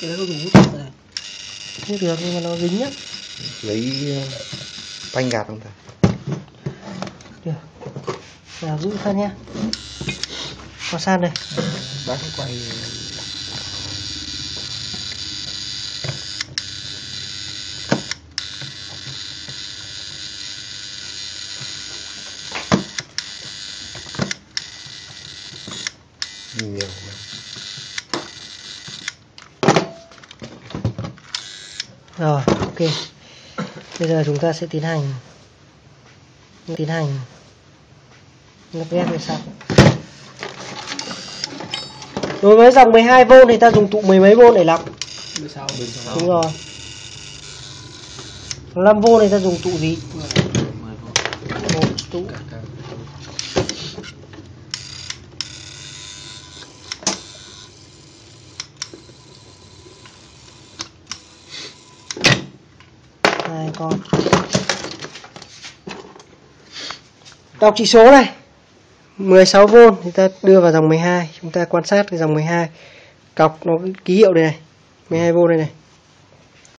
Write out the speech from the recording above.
cái đó có dùng hút thuốc này Hút được nhưng mà nó dính nhá. Lấy ờ, phanh gạt không thầy Được. Nào giữ phát nhá. Có san đây. Bác quay. Nhiều Rồi ok. Bây giờ chúng ta sẽ tiến hành. Tiến hành. Lắp ghép về sau Đối với dòng 12V thì ta dùng tụ mười mấy V để sau bên sau Đúng rồi. 5V thì ta dùng tụ gì? Một tụ hai con. Đọc chỉ số này. 16V thì ta đưa vào dòng 12 chúng ta quan sát cái dòng 12 cọc nó ký hiệu đây này. 12V đây này.